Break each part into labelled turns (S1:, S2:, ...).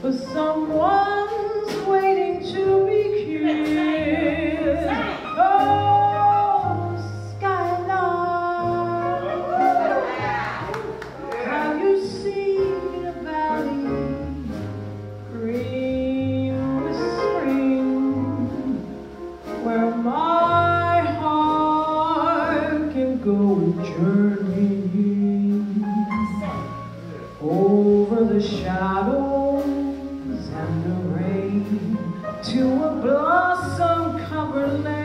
S1: for someone's awesome cover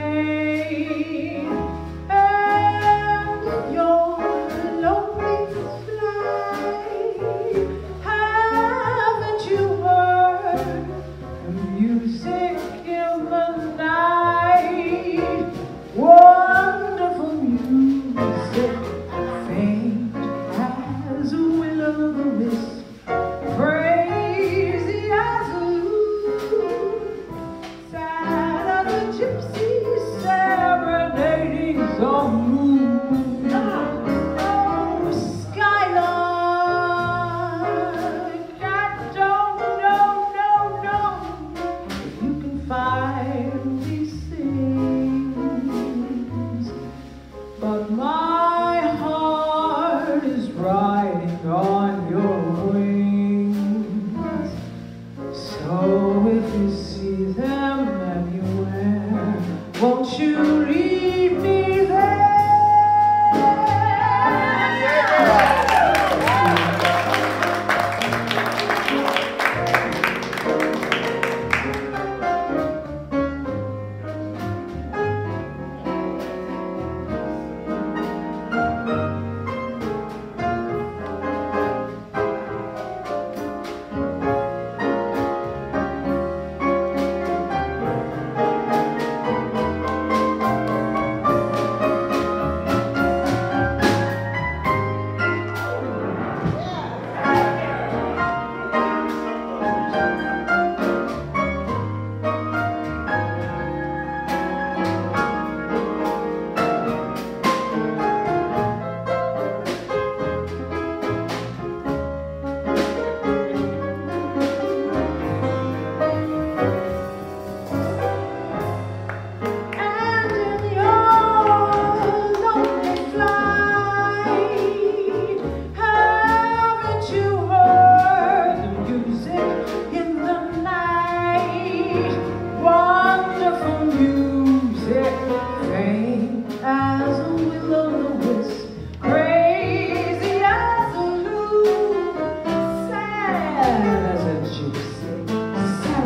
S1: Won't you?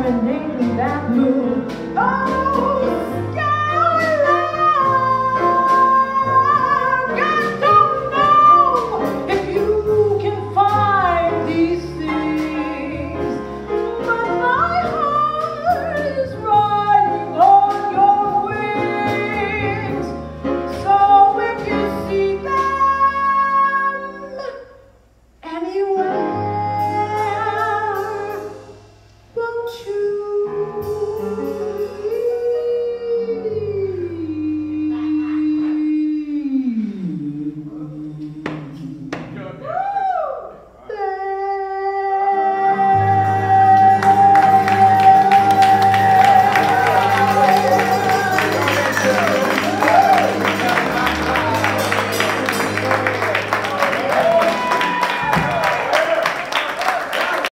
S1: serenading that moon. Oh!